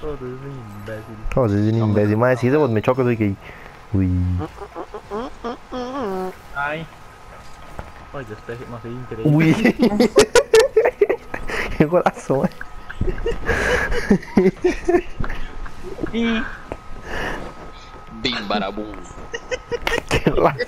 Todos imbéciles. Cosa, sei un imbecille, ma sì, secondo me gioco che... Ui. Ai. Olha, espera, nossa, é incrível. Ui. que coração, é? Bim barabum. Que laço.